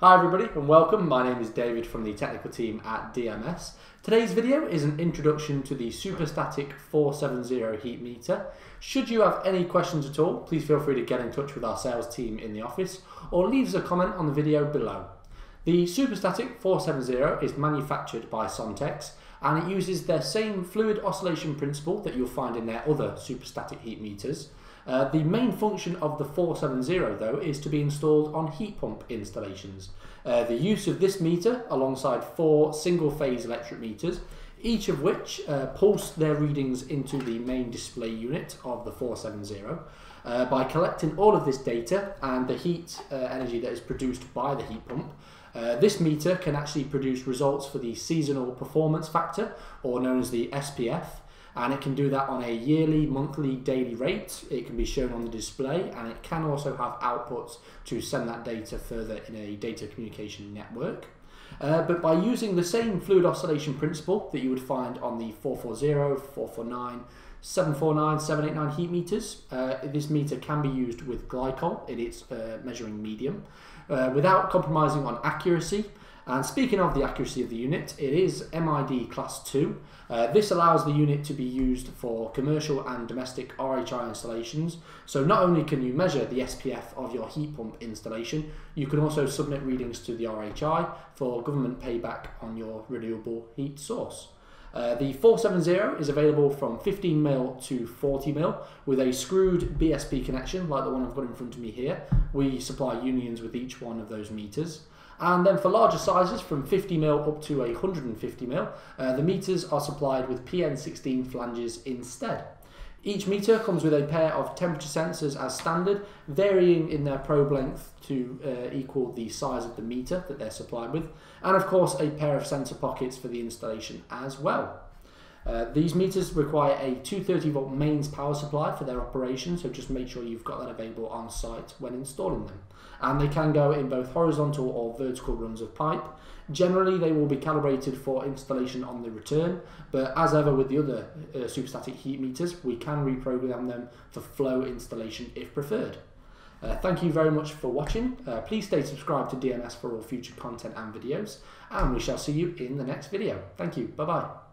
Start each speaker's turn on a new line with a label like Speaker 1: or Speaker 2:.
Speaker 1: Hi everybody and welcome. My name is David from the technical team at DMS. Today's video is an introduction to the Superstatic 470 heat meter. Should you have any questions at all, please feel free to get in touch with our sales team in the office or leave us a comment on the video below. The Superstatic 470 is manufactured by Sontex and it uses their same fluid oscillation principle that you'll find in their other superstatic heat meters. Uh, the main function of the 470 though is to be installed on heat pump installations. Uh, the use of this meter alongside four single phase electric meters each of which uh, pulse their readings into the main display unit of the 470. Uh, by collecting all of this data and the heat uh, energy that is produced by the heat pump, this meter can actually produce results for the seasonal performance factor, or known as the SPF, and it can do that on a yearly, monthly, daily rate. It can be shown on the display and it can also have outputs to send that data further in a data communication network. Uh, but by using the same fluid oscillation principle that you would find on the 440, 449, 749, 789 heat meters, uh, this meter can be used with glycol in its uh, measuring medium uh, without compromising on accuracy and speaking of the accuracy of the unit, it is MID class 2. Uh, this allows the unit to be used for commercial and domestic RHI installations. So not only can you measure the SPF of your heat pump installation, you can also submit readings to the RHI for government payback on your renewable heat source. Uh, the 470 is available from 15mm to 40mm with a screwed BSP connection like the one I've got in front of me here. We supply unions with each one of those meters. And then for larger sizes from 50mm up to 150mm, uh, the meters are supplied with PN16 flanges instead. Each meter comes with a pair of temperature sensors as standard, varying in their probe length to uh, equal the size of the meter that they're supplied with, and of course a pair of sensor pockets for the installation as well. Uh, these meters require a 230 volt mains power supply for their operation, so just make sure you've got that available on site when installing them. And they can go in both horizontal or vertical runs of pipe. Generally, they will be calibrated for installation on the return, but as ever with the other uh, superstatic heat meters, we can reprogram them for flow installation if preferred. Uh, thank you very much for watching. Uh, please stay subscribed to DMS for all future content and videos, and we shall see you in the next video. Thank you. Bye bye.